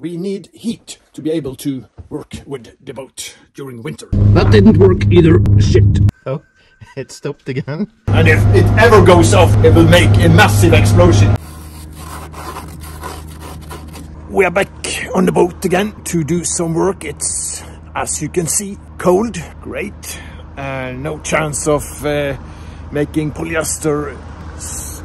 We need heat to be able to work with the boat during winter. That didn't work either. Shit. Oh, it stopped again. And if it ever goes off, it will make a massive explosion. We are back on the boat again to do some work. It's, as you can see, cold. Great. Uh, no chance of uh, making polyester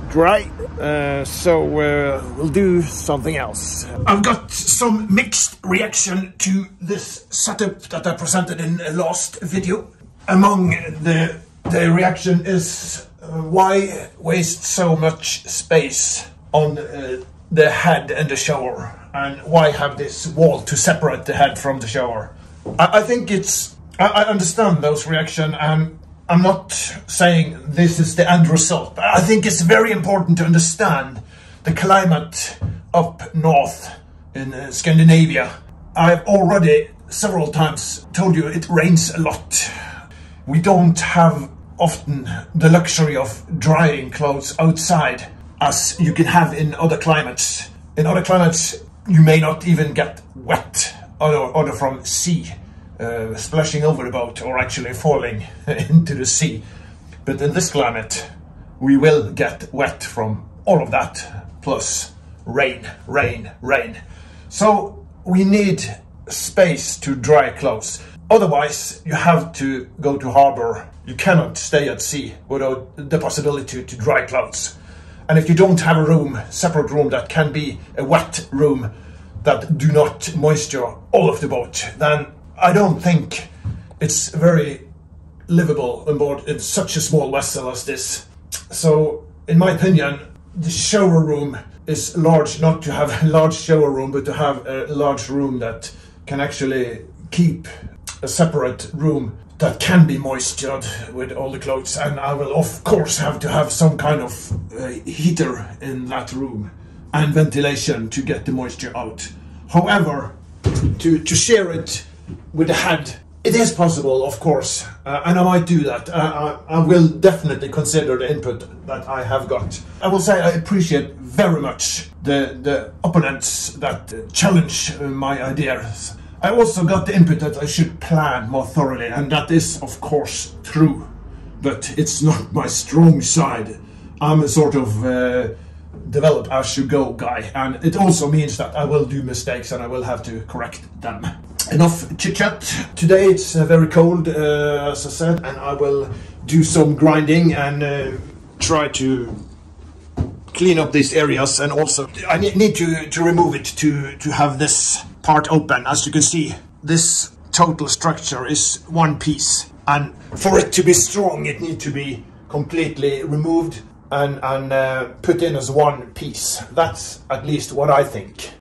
dry. Uh, so uh, we'll do something else. I've got some mixed reaction to this setup that I presented in the last video. Among the, the reaction is uh, why waste so much space on uh, the head and the shower? And why have this wall to separate the head from the shower? I, I think it's... I, I understand those reaction and I'm not saying this is the end result, but I think it's very important to understand the climate up north in uh, Scandinavia. I've already several times told you it rains a lot. We don't have often the luxury of drying clothes outside as you can have in other climates. In other climates, you may not even get wet other from sea uh, splashing over the boat or actually falling into the sea. But in this climate, we will get wet from all of that, plus rain, rain, rain. So we need space to dry clothes. Otherwise, you have to go to harbor. You cannot stay at sea without the possibility to dry clothes. And if you don't have a room, separate room that can be a wet room that do not moisture all of the boat, then I don't think it's very livable on board in such a small vessel as this. So, in my opinion, the shower room is large, not to have a large shower room, but to have a large room that can actually keep a separate room that can be moistured with all the clothes. And I will, of course, have to have some kind of uh, heater in that room and ventilation to get the moisture out. However, to, to share it with the head. It is possible, of course, uh, and I might do that. Uh, I, I, will definitely consider the input that I have got. I will say I appreciate very much the, the opponents that challenge my ideas. I also got the input that I should plan more thoroughly, and that is, of course, true. But it's not my strong side. I'm a sort of uh, develop as you go guy, and it also means that I will do mistakes and I will have to correct them enough chit chat. Today it's uh, very cold, uh, as I said, and I will do some grinding and uh, try to clean up these areas. And also, I need to to remove it to to have this part open. As you can see, this total structure is one piece, and for it to be strong, it needs to be completely removed and and uh, put in as one piece. That's at least what I think.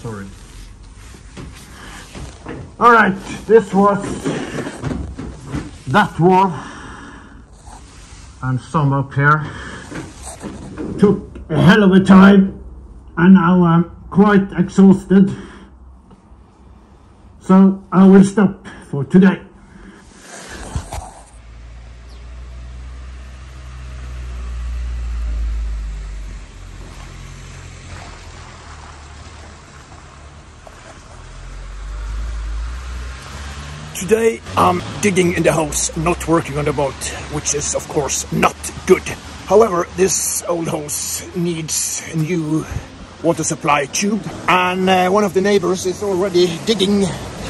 Sorry. Alright, this was that wall and some up here. Took a hell of a time and now I'm quite exhausted. So I will stop for today. Today I'm digging in the house, not working on the boat, which is of course not good. However, this old house needs a new water supply tube and uh, one of the neighbors is already digging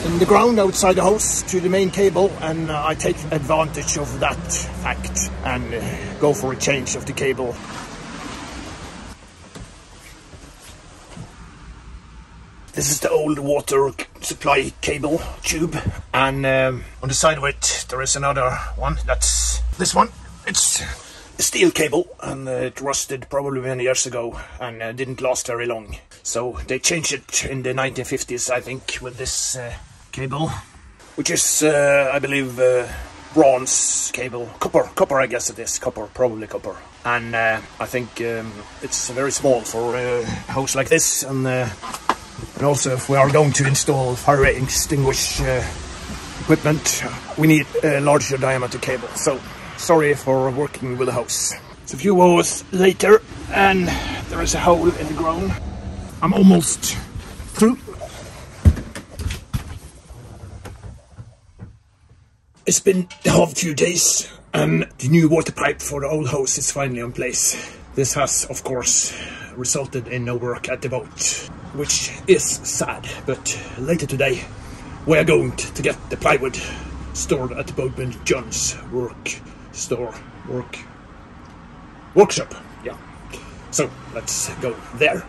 in the ground outside the house to the main cable and uh, I take advantage of that fact and uh, go for a change of the cable. This is the old water supply cable tube. And um, on the side of it there is another one. That's this one. It's a steel cable and uh, it rusted probably many years ago and uh, didn't last very long. So they changed it in the 1950s I think with this uh, cable which is uh, I believe uh, bronze cable. Copper copper I guess it is. Copper probably copper. And uh, I think um, it's very small for a house like this. And and also if we are going to install fire extinguisher uh, equipment, we need a larger diameter cable. So sorry for working with a hose. It's a few hours later and there is a hole in the ground. I'm almost through. It's been a half few days and the new water pipe for the old hose is finally in place. This has, of course, resulted in no work at the boat, which is sad, but later today we are going to get the plywood stored at Boatman John's work store, work, workshop, yeah. So, let's go there.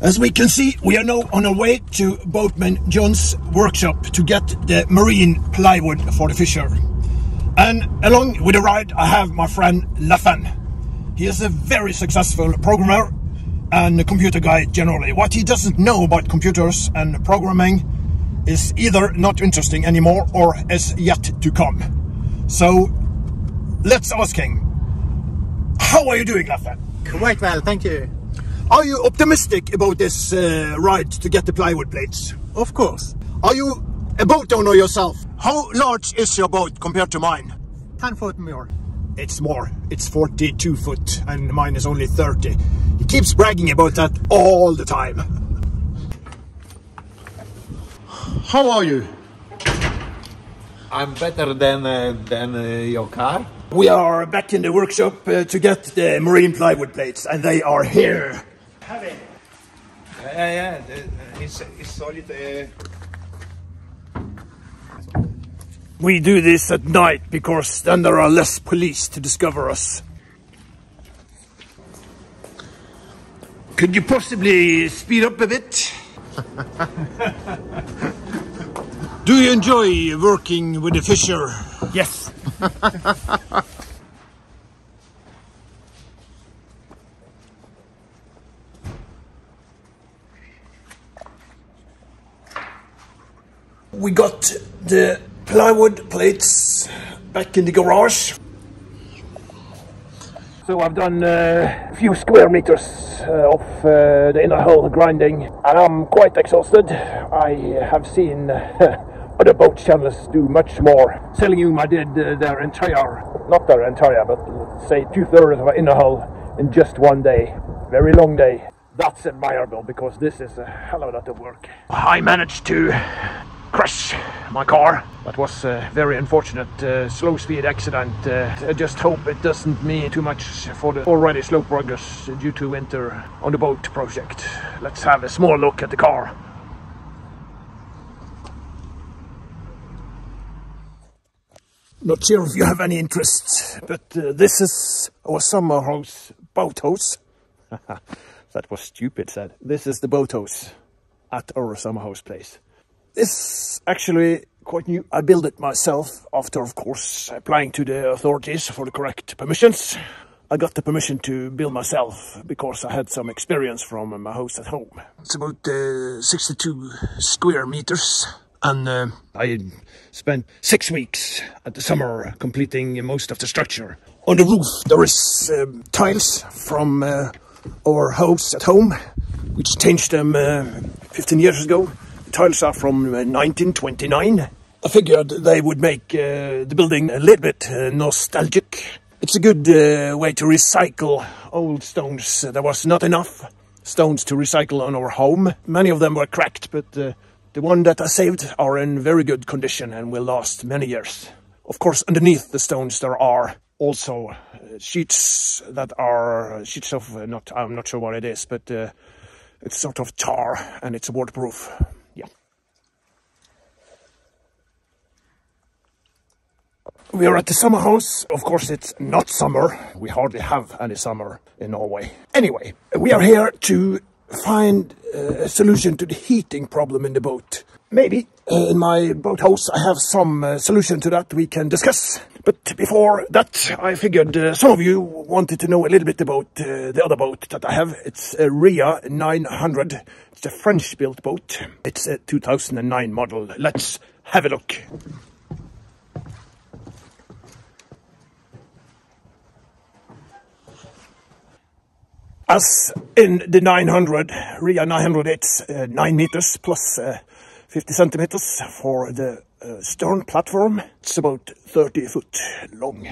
As we can see, we are now on our way to Boatman John's workshop to get the marine plywood for the fisher. And along with the ride, I have my friend Leffen. He is a very successful programmer and a computer guy generally. What he doesn't know about computers and programming is either not interesting anymore or is yet to come. So let's ask him. How are you doing, Leffen? Quite well, thank you. Are you optimistic about this uh, ride to get the plywood plates? Of course. Are you a boat owner yourself? How large is your boat compared to mine? 10 foot more. It's more. It's 42 foot and mine is only 30. He keeps bragging about that all the time. How are you? I'm better than uh, than uh, your car. We are back in the workshop uh, to get the marine plywood plates and they are here. Yeah, yeah, uh, it's it's solid. Uh, We do this at night because then there are less police to discover us. Could you possibly speed up a bit? do you enjoy working with the fisher? Yes. we got the plywood plates back in the garage. So I've done uh, a few square meters uh, of uh, the inner hull grinding and I'm quite exhausted. I have seen uh, other boat channels do much more. Selenium I did uh, their entire, not their entire, but say two thirds of an inner hull in just one day. Very long day. That's admirable because this is a hell of a lot of work. I managed to crash my car. That was a very unfortunate uh, slow speed accident. Uh, I just hope it doesn't mean too much for the already slow progress due to winter on the boat project. Let's have a small look at the car. Not sure if you have any interest, but uh, this is our summer house boat house. that was stupid said. This is the boat house at our summer house place. This actually quite new. I built it myself after, of course, applying to the authorities for the correct permissions. I got the permission to build myself because I had some experience from my house at home. It's about uh, 62 square meters. And uh, I spent six weeks at the summer completing most of the structure. On the roof there is um, tiles from uh, our house at home, which changed them uh, 15 years ago tiles are from uh, 1929. I figured they would make uh, the building a little bit uh, nostalgic. It's a good uh, way to recycle old stones. There was not enough stones to recycle on our home. Many of them were cracked, but uh, the one that I saved are in very good condition and will last many years. Of course, underneath the stones there are also uh, sheets that are sheets of not I'm not sure what it is, but it's sort of tar and it's waterproof. We are at the summer house. Of course, it's not summer. We hardly have any summer in Norway. Anyway, we are here to find uh, a solution to the heating problem in the boat. Maybe uh, in my boathouse I have some uh, solution to that we can discuss. But before that, I figured some of you wanted to know a little bit about the other boat that I have. It's a Rhea 900. It's a French-built boat. It's a 2009 model. Let's have a look. As in the 900, Rhea 900, it's uh, 9 meters plus uh, 50 centimeters for the uh, stern platform. It's about 30 foot long.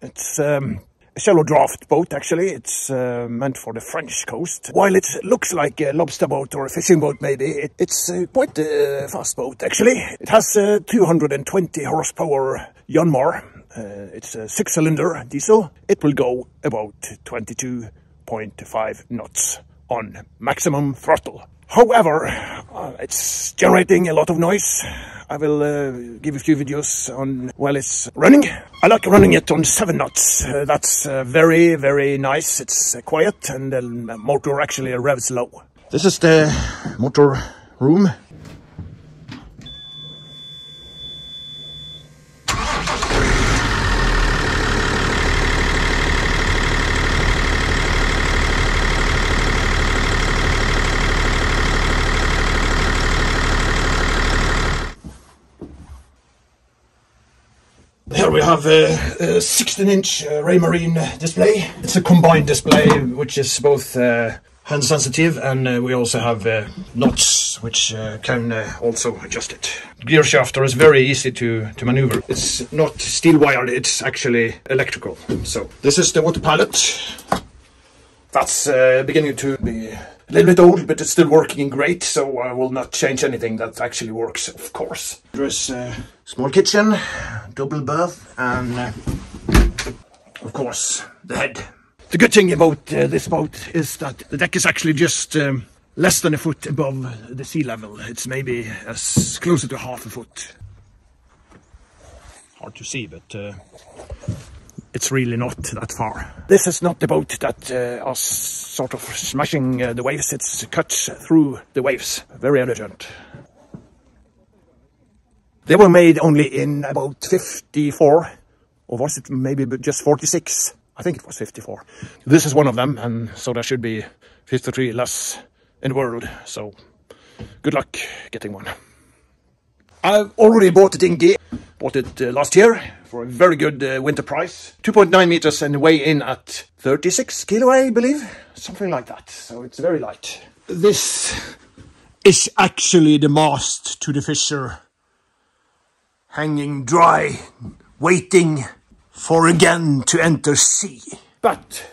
It's um, a shallow draft boat, actually. It's uh, meant for the French coast. While it looks like a lobster boat or a fishing boat, maybe, it, it's uh, quite a fast boat, actually. It has uh, 220 horsepower Yanmar. Uh, it's a six-cylinder diesel. It will go about 22.5 knots on maximum throttle. However, uh, it's generating a lot of noise. I will uh, give a few videos on while it's running. I like running it on 7 knots. Uh, that's uh, very, very nice. It's uh, quiet and the motor actually revs low. This is the motor room. Here we have a, a 16 inch uh, Raymarine display. It's a combined display which is both uh, hand sensitive and uh, we also have uh, knots which uh, can uh, also adjust it. Gear shafter is very easy to, to maneuver. It's not steel wired, it's actually electrical. So this is the autopilot. That's uh, beginning to be a little bit old, but it's still working great, so I will not change anything that actually works, of course. There's a small kitchen, double bath, and uh, of course, the head. The good thing about uh, this boat is that the deck is actually just um, less than a foot above the sea level. It's maybe as closer to half a foot. Hard to see, but uh, it's really not that far. This is not the boat that uh, us sort of smashing uh, the waves. It's cuts through the waves. Very elegant. They were made only in about 54, or was it maybe just 46? I think it was 54. This is one of them, and so there should be 53 less in the world. So good luck getting one. I've already bought the dinghy. Bought it uh, last year for a very good uh, winter price. 2.9 meters and weigh in at 36 kilo, I believe. Something like that. So it's very light. This is actually the mast to the fisher. Hanging dry, waiting for again to enter sea. But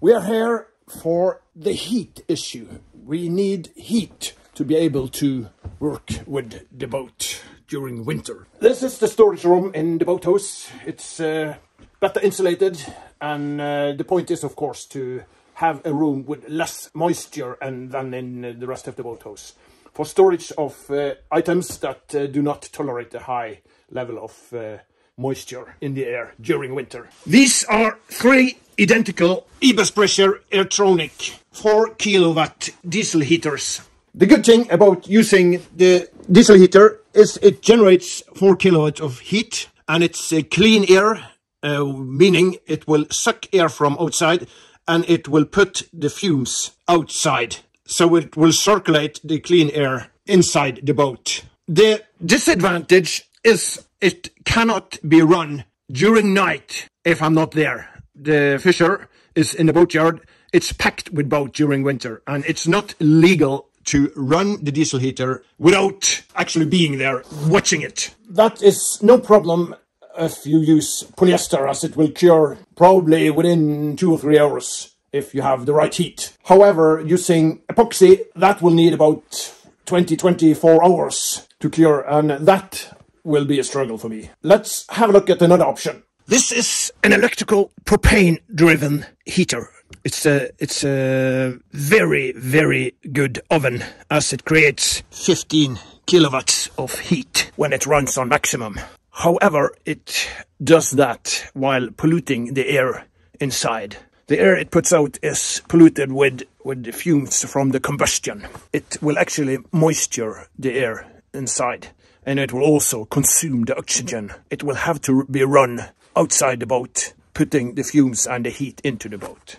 we are here for the heat issue. We need heat to be able to work with the boat during winter. This is the storage room in the boathouse. It's uh, better insulated and uh, the point is of course to have a room with less moisture and than in the rest of the boathouse. For storage of uh, items that uh, do not tolerate a high level of uh, moisture in the air during winter. These are three identical Eberspächer Airtronic 4 kilowatt diesel heaters. The good thing about using the diesel heater is it generates 4 kilowatts of heat and it's a clean air, uh, meaning it will suck air from outside and it will put the fumes outside. So it will circulate the clean air inside the boat. The disadvantage is it cannot be run during night if I'm not there. The fisher is in the boatyard. It's packed with boat during winter and it's not legal to run the diesel heater without actually being there watching it. That is no problem if you use polyester as it will cure probably within two or three hours if you have the right heat. However, using epoxy, that will need about 20, 24 hours to cure and that will be a struggle for me. Let's have a look at another option. This is an electrical propane driven heater. It's a, it's a very, very good oven as it creates 15 kilowatts of heat when it runs on maximum. However, it does that while polluting the air inside. The air it puts out is polluted with, with the fumes from the combustion. It will actually moisture the air inside and it will also consume the oxygen. It will have to be run outside the boat, putting the fumes and the heat into the boat.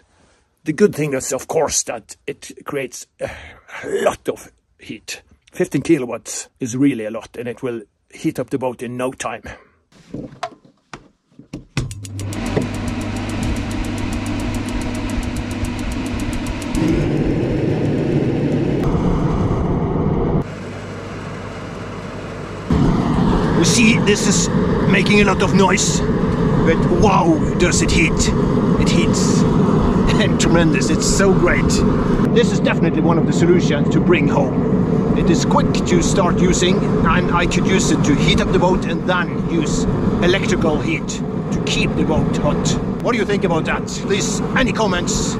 The good thing is, of course, that it creates a lot of heat. 15 kilowatts is really a lot, and it will heat up the boat in no time. We see this is making a lot of noise, but wow, does it heat! It heats tremendous. It's so great. This is definitely one of the solutions to bring home. It is quick to start using, and I could use it to heat up the boat and then use electrical heat to keep the boat hot. What do you think about that? Please, any comments?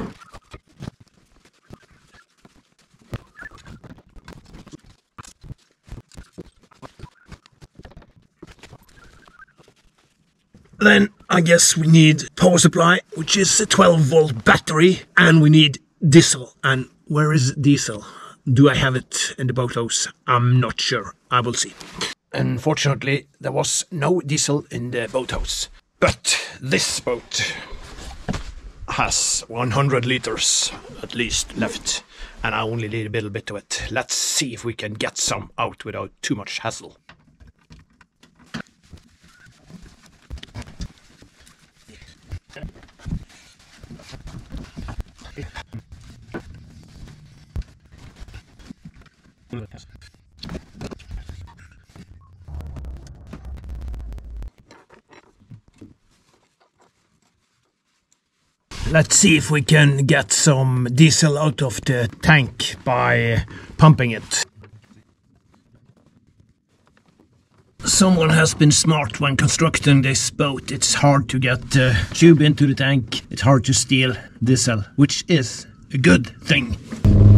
Then I guess we need power supply, which is a 12 volt battery, and we need diesel. And where is diesel? Do I have it in the boathouse? I'm not sure. I will see. Unfortunately, there was no diesel in the boathouse. But this boat has 100 liters at least left, and I only need a little bit of it. Let's see if we can get some out without too much hassle. Let's see if we can get some diesel out of the tank by pumping it. Someone has been smart when constructing this boat. It's hard to get the tube into the tank. It's hard to steal diesel, which is a good thing.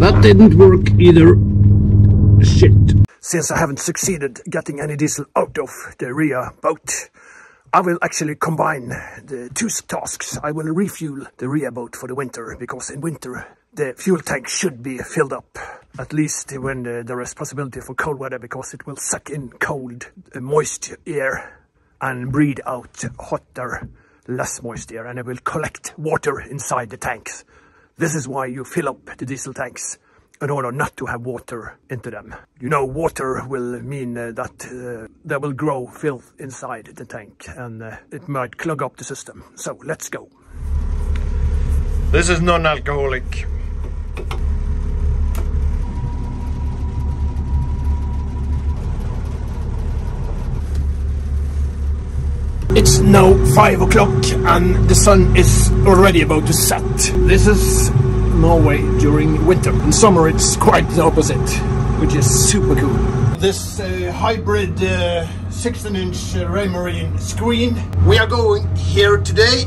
That didn't work either. Shit. Since I haven't succeeded getting any diesel out of the rear boat, I will actually combine the two tasks. I will refuel the Rhea boat for the winter, because in winter the fuel tank should be filled up. At least when uh, there is possibility for cold weather, because it will suck in cold, uh, moist air and breathe out hotter, less moist air, and it will collect water inside the tanks. This is why you fill up the diesel tanks in order not to have water into them. You know, water will mean uh, that uh, there will grow filth inside the tank and uh, it might clog up the system. So let's go. This is non-alcoholic. It's now 5 o'clock and the sun is already about to set. This is Norway during winter. In summer it's quite the opposite, which is super cool. This uh, hybrid 16-inch uh, Raymarine screen. We are going here today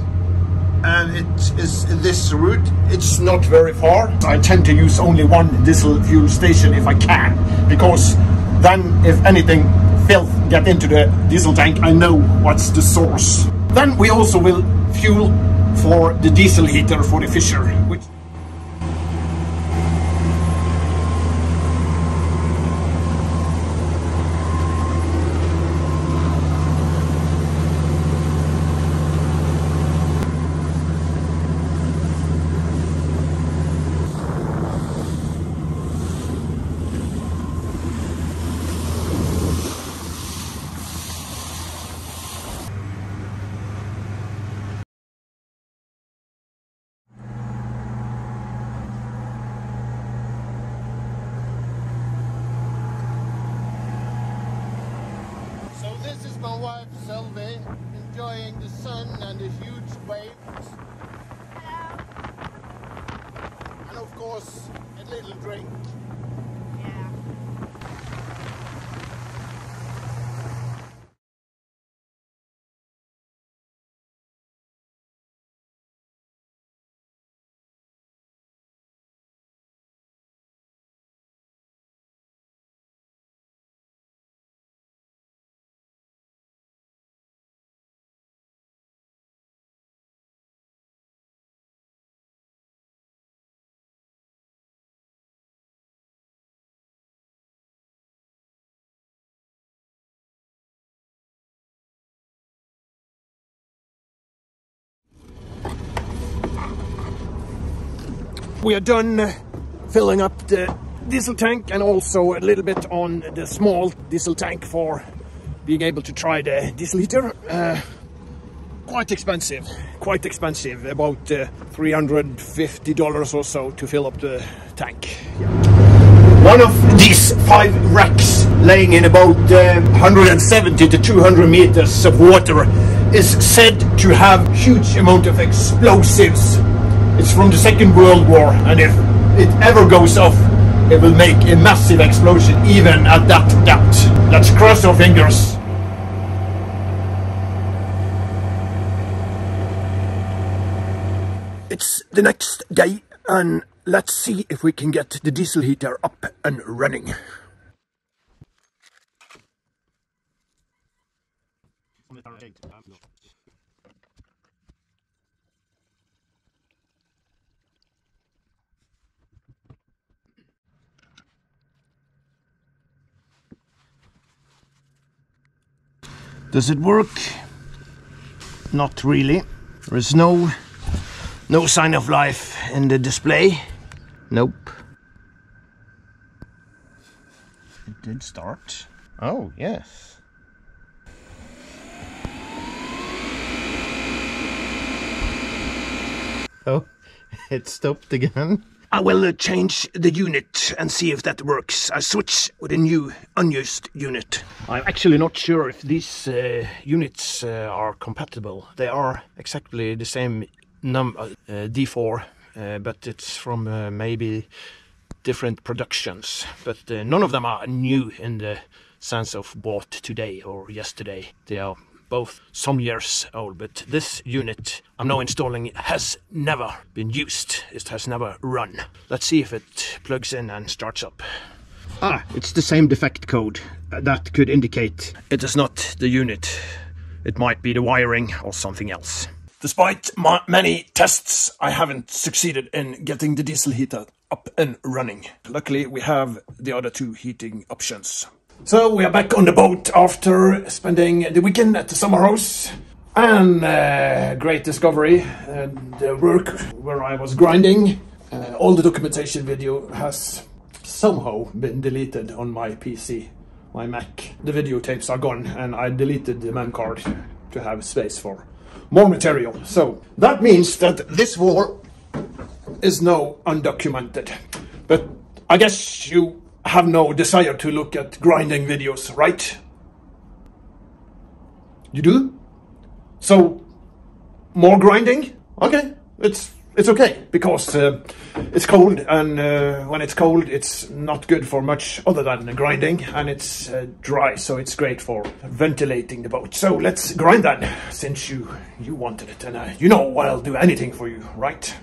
and it is this route. It's not very far. I tend to use only one diesel fuel station if I can, because then if anything filth get into the diesel tank, I know what's the source. Then we also will fuel for the diesel heater for the Fisher, which So this is my wife Sylvie, enjoying the sun and the huge waves. And of course, a little drink. We are done uh, filling up the diesel tank and also a little bit on the small diesel tank for being able to try the diesel heater. Uh, quite expensive, quite expensive, about uh, $350 or so to fill up the tank. One of these five racks laying in about uh, 170 to 200 meters of water is said to have huge amount of explosives. It's from the Second World War, and if it ever goes off, it will make a massive explosion even at that depth. Let's cross our fingers. It's the next day, and let's see if we can get the diesel heater up and running. Does it work? Not really. There is no no sign of life in the display. Nope. It did start. Oh, yes. Oh, it stopped again. I will uh, change the unit and see if that works. I switch with a new unused unit. I'm actually not sure if these uh, units uh, are compatible. They are exactly the same num uh, D4, uh, but it's from uh, maybe different productions. But none of them are new in the sense of bought today or yesterday. They are both some years old, but this unit I'm now installing has never been used. It has never run. Let's see if it plugs in and starts up. Ah, it's the same defect code. That could indicate it is not the unit. It might be the wiring or something else. Despite my many tests, I haven't succeeded in getting the diesel heater up and running. Luckily, we have the other two heating options. So we are back on the boat after spending the weekend at the summer house. And uh, great discovery. Uh, the work where I was grinding, uh, all the documentation video has somehow been deleted on my PC, my Mac. The videotapes are gone, and I deleted the mem card to have space for more material. So that means that this war is now undocumented. But I guess you have no desire to look at grinding videos, right? You do? So, more grinding? Okay, it's it's okay because uh, it's cold, and uh, when it's cold, it's not good for much other than grinding, and it's uh, dry, so it's great for ventilating the boat. So let's grind then, since you you wanted it, and uh, you know I'll do anything for you, right?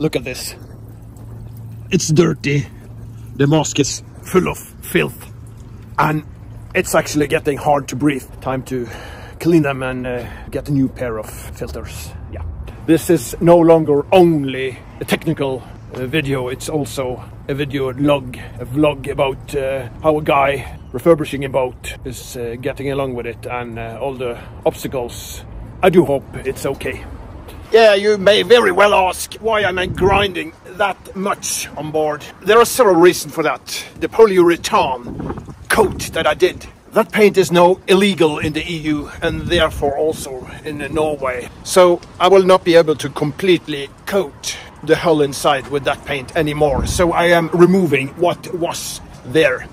Look at this. It's dirty. The mask is full of filth. And it's actually getting hard to breathe. Time to clean them and uh, get a new pair of filters. Yeah. This is no longer only a technical uh, video, it's also a video log, a vlog about uh, how a guy refurbishing a boat is uh, getting along with it and uh, all the obstacles. I do hope it's okay. Yeah, you may very well ask why am I grinding that much on board. There are several reasons for that. The polyurethane coat that I did. That paint is now illegal in the EU and therefore also in Norway. So I will not be able to completely coat the hull inside with that paint anymore. So I am removing what was there.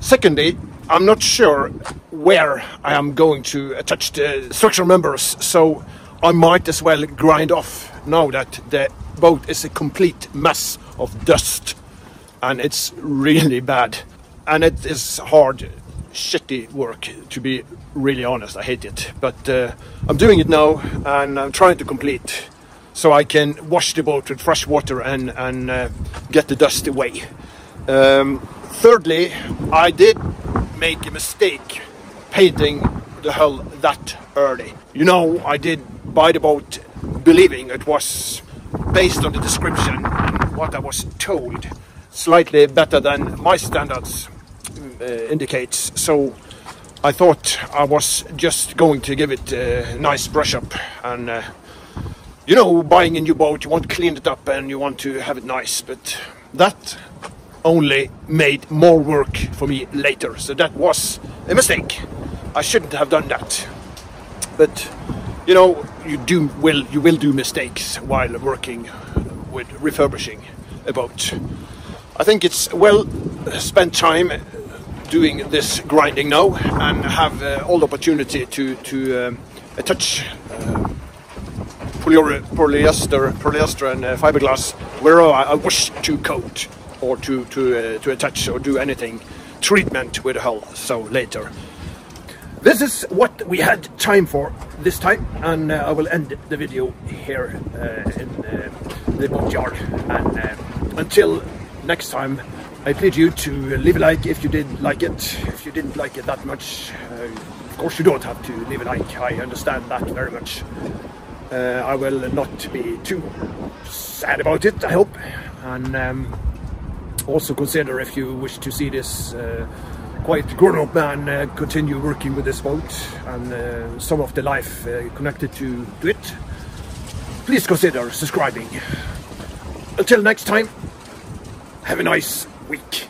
Secondly, I'm not sure where I am going to attach the structural members. So I might as well grind off now that the boat is a complete mess of dust and it's really bad and it is hard shitty work, to be really honest. I hate it. But uh, I'm doing it now and I'm trying to complete so I can wash the boat with fresh water and, and uh, get the dust away. Um, thirdly, I did make a mistake painting the hull that early. You know, I did buy the boat believing it was based on the description and what I was told slightly better than my standards uh, indicates. So I thought I was just going to give it a nice brush up and uh, you know, buying a new boat, you want to clean it up and you want to have it nice, but that only made more work for me later. So that was a mistake. I shouldn't have done that. But you know, you do will you will do mistakes while working with refurbishing a boat. I think it's well spent time doing this grinding now and have uh, all the opportunity to to um, touch uh, polyester, polyester and uh, fiberglass wherever I, I wish to coat or to to uh, to attach or do anything treatment with the hull. So later. This is what we had time for this time, and uh, I will end the video here uh, in uh, the boatyard. And uh, until next time, I plead you to leave a like if you did like it. If you didn't like it that much, uh, of course you don't have to leave a like. I understand that very much. I will not be too sad about it, I hope. And um, also consider if you wish to see this uh, quite grown-up man uh, continue working with this boat and uh, some of the life uh, connected to, to it, please consider subscribing. Until next time, have a nice week.